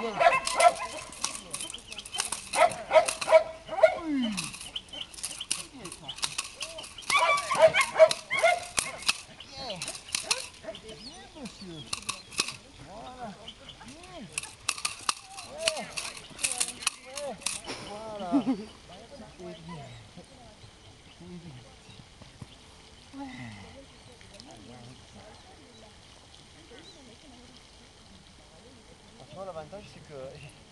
Yeah. L'avantage, c'est que